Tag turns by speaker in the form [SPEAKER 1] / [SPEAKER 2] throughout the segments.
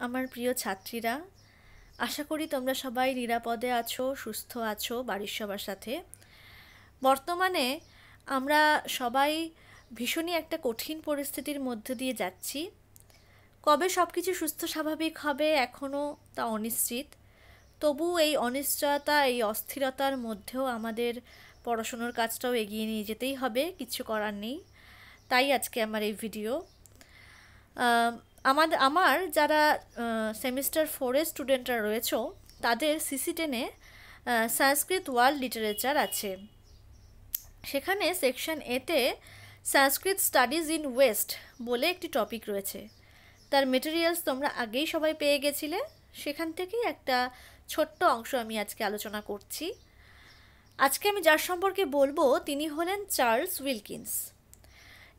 [SPEAKER 1] আমার প্রিয় ছাত্রীরা, আশা করি তোমরা সবাই নিরাপদে আছো, সুস্থ আছো বাড়ির সবার সাথে। বর্তমানে আমরা সবাই ভীষণই একটা কঠিন পরিস্থিতির মধ্যে দিয়ে যাচ্ছি। কবে সব কিছু সুস্থ স্বাভাবিক হবে এখনও তা অনিশ্চিত। তবু এই অনিশ্চয়তা, এই অস্থিরতার মধ্যেও আমাদের পড়াশুনোর কাজটাও এগিয়ে নিয়ে যেতেই হবে, কিছু করার নেই। তাই আজকে আমার এই ভিডিও। আমাদের আমার যারা সেমিস্টার ফোরের স্টুডেন্টরা রয়েছ, তাদের সিসি টেনে সংস্কৃত ওয়ার্ল্ড লিটারেচার আছে। সেখানে সেকশন এতে সংস্কৃত স্টাডিজ ইন ওয়েস্ট বলে একটি টপিক রয়েছে। তার মেটেরিয়ালস তোমরা আগেই সবাই পেয়ে গেছিলে। সেখান থেকেই একটা ছোট্ট অংশ আমি আজকে আলোচনা করছি। আজকে আমি যার সম্পর্কে বলব, তিনি হলেন চার্লস উইলকিন্স।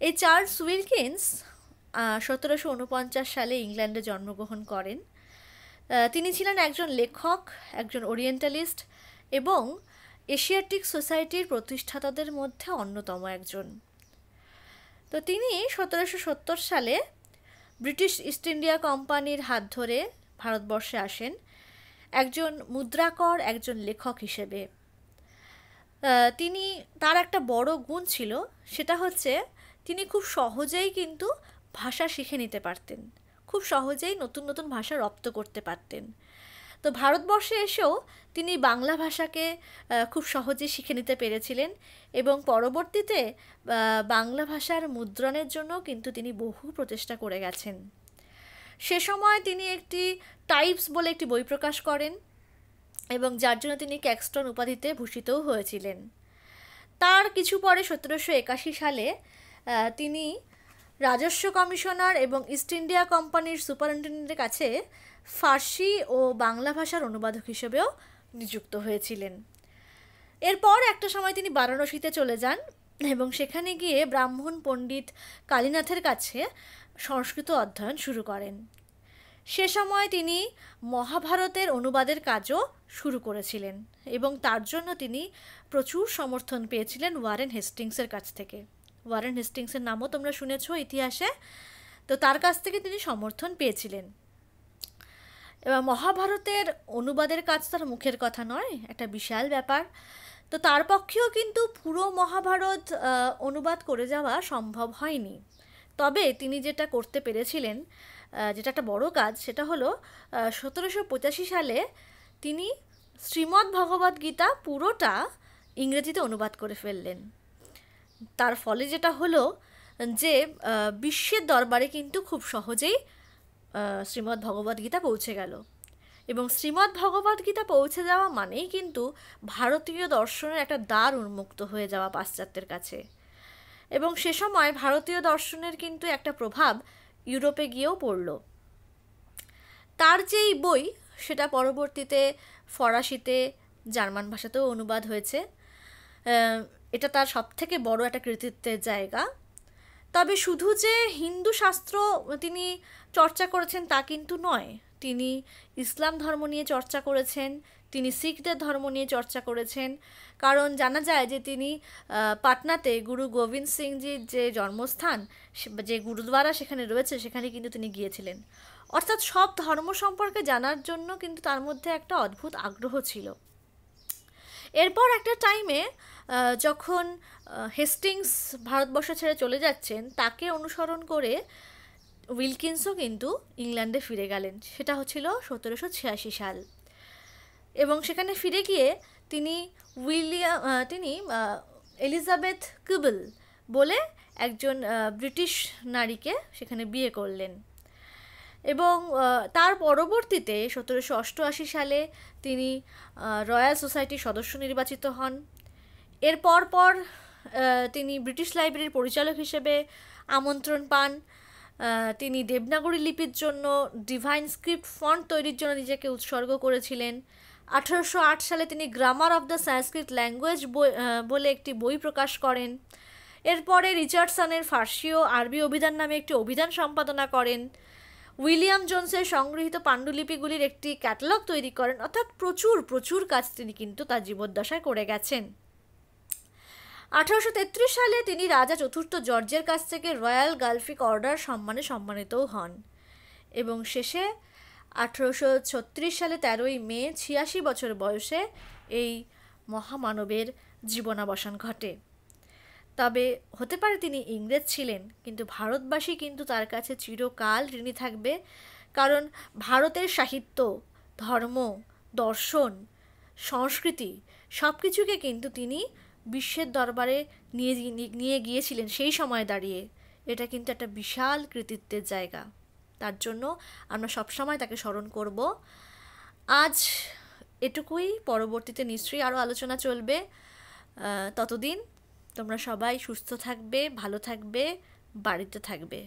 [SPEAKER 1] এই চার্লস উইলকিন্স সতেরোশো উনপঞ্চাশ সালে ইংল্যান্ডে জন্মগ্রহণ করেন। তিনি ছিলেন একজন লেখক, একজন ওরিয়েন্টালিস্ট এবং এশিয়াটিক সোসাইটির প্রতিষ্ঠাতাদের মধ্যে অন্যতম একজন। তো তিনি সতেরোশো সত্তর সালে ব্রিটিশ ইস্ট ইন্ডিয়া কোম্পানির হাত ধরে ভারতবর্ষে আসেন একজন মুদ্রাকর, একজন লেখক হিসেবে। তিনি, তার একটা বড় গুণ ছিল, সেটা হচ্ছে তিনি খুব সহজেই কিন্তু ভাষা শিখে নিতে পারতেন। খুব সহজেই নতুন নতুন ভাষা রপ্ত করতে পারতেন। তো ভারতবর্ষে এসেও তিনি বাংলা ভাষাকে খুব সহজে শিখে নিতে পেরেছিলেন এবং পরবর্তীতে বাংলা ভাষার মুদ্রণের জন্য কিন্তু তিনি বহু প্রচেষ্টা করে গেছেন। সে সময় তিনি একটি টাইপস বলে একটি বই প্রকাশ করেন এবং যার জন্য তিনি ক্যাক্সটন উপাধিতে ভূষিতও হয়েছিলেন। তার কিছু পরে সতেরোশো একাশি সালে তিনি রাজস্ব কমিশনার এবং ইস্ট ইন্ডিয়া কোম্পানির সুপারিনটেন্ডেন্টের কাছে ফার্সি ও বাংলা ভাষার অনুবাদক হিসেবেও নিযুক্ত হয়েছিলেন। এরপর একটা সময় তিনি বারাণসীতে চলে যান এবং সেখানে গিয়ে ব্রাহ্মণ পণ্ডিত কালীনাথের কাছে সংস্কৃত অধ্যয়ন শুরু করেন। সে সময় তিনি মহাভারতের অনুবাদের কাজও শুরু করেছিলেন এবং তার জন্য তিনি প্রচুর সমর্থন পেয়েছিলেন ওয়ারেন হেস্টিংসের কাছ থেকে। ওয়ারেন হেস্টিংসের নামও তোমরা শুনেছ ইতিহাসে। তো তার কাছ থেকে তিনি সমর্থন পেয়েছিলেন। এবার মহাভারতের অনুবাদের কাজ তার মুখের কথা নয়, একটা বিশাল ব্যাপার। তো তার পক্ষেও কিন্তু পুরো মহাভারত অনুবাদ করে যাওয়া সম্ভব হয়নি। তবে তিনি যেটা করতে পেরেছিলেন যেটা একটা বড় কাজ, সেটা হলো সতেরোশো পঁচাশি সালে তিনি শ্রীমদ্ ভগবদ্ গীতা পুরোটা ইংরেজিতে অনুবাদ করে ফেললেন। তার ফলে যেটা হলো, যে বিশ্বের দরবারে কিন্তু খুব সহজেই শ্রীমদ্ ভগবদ্গীতা পৌঁছে গেল। এবং শ্রীমদ্ ভগবদ্গীতা পৌঁছে যাওয়া মানেই কিন্তু ভারতীয় দর্শনের একটা দ্বার উন্মুক্ত হয়ে যাওয়া পাশ্চাত্যের কাছে। এবং সে সময় ভারতীয় দর্শনের কিন্তু একটা প্রভাব ইউরোপে গিয়েও পড়ল। তার যেই বই, সেটা পরবর্তীতে ফরাসিতে, জার্মান ভাষাতেও অনুবাদ হয়েছে। এটা তার সবথেকে বড় একটা কৃতিত্বের জায়গা। তবে শুধু যে হিন্দু শাস্ত্র তিনি চর্চা করেছেন তা কিন্তু নয়। তিনি ইসলাম ধর্ম নিয়ে চর্চা করেছেন, তিনি শিখদের ধর্ম নিয়ে চর্চা করেছেন। কারণ জানা যায় যে তিনি পাটনাতে গুরু গোবিন্দ সিংজির যে জন্মস্থান যে গুরুদ্বারা সেখানে রয়েছে, সেখানে কিন্তু তিনি গিয়েছিলেন। অর্থাৎ সব ধর্ম সম্পর্কে জানার জন্য কিন্তু তার মধ্যে একটা অদ্ভুত আগ্রহ ছিল। এরপর একটা টাইমে যখন হেস্টিংস ভারতবর্ষ ছেড়ে চলে যাচ্ছেন, তাকে অনুসরণ করে উইলকিন্সও কিন্তু ইংল্যান্ডে ফিরে গেলেন। সেটা হচ্ছিল সতেরোশো ছিয়াশি সাল। এবং সেখানে ফিরে গিয়ে তিনি উইলিয়াম তিনি এলিজাবেথ কুবল বলে একজন ব্রিটিশ নারীকে সেখানে বিয়ে করলেন। এবং তার পরবর্তীতে সতেরোশো অষ্টআশি সালে তিনি রয়্যাল সোসাইটির সদস্য নির্বাচিত হন। এর পর তিনি ব্রিটিশ লাইব্রেরির পরিচালক হিসেবে আমন্ত্রণ পান। তিনি দেবনাগরী লিপির জন্য ডিভাইন স্ক্রিপ্ট ফন্ট তৈরির জন্য নিজেকে উৎসর্গ করেছিলেন। আঠারোশো আট সালে তিনি grammar of the Sanskrit language বলে একটি বই প্রকাশ করেন। এরপরে রিচার্ডসনের ফার্সি ও আরবি অভিধান নামে একটি অভিধান সম্পাদনা করেন। উইলিয়াম জোনসের সংগৃহীত পাণ্ডুলিপিগুলির একটি ক্যাটালগ তৈরি করেন, অর্থাৎ প্রচুর প্রচুর কাজ তিনি কিন্তু তার জীবদ্দশায় করে গেছেন। আঠারোশো তেত্রিশ সালে তিনি রাজা চতুর্থ জর্জের কাছ থেকে রয়্যাল গালফিক অর্ডার সম্মানে সম্মানিতও হন এবং শেষে আঠেরোশো সালে তেরোই মে ছিয়াশি বছর বয়সে এই মহামানবের জীবনাবসান ঘটে। তবে হতে পারে তিনি ইংরেজ ছিলেন, কিন্তু ভারতবাসী কিন্তু তার কাছে চিরকাল ঋণী থাকবে। কারণ ভারতের সাহিত্য, ধর্ম, দর্শন, সংস্কৃতি সব কিছুকে কিন্তু তিনি বিশ্বের দরবারে নিয়ে নিয়ে গিয়েছিলেন সেই সময় দাঁড়িয়ে। এটা কিন্তু একটা বিশাল কৃতিত্বের জায়গা। তার জন্য আমরা সবসময় তাকে স্মরণ করব। আজ এটুকুই। পরবর্তীতে নিশ্চয়ই আরও আলোচনা চলবে। ততদিন তোমরা সবাই সুস্থ থাকবে ভালো থাকবে বাড়িতে থাকবে।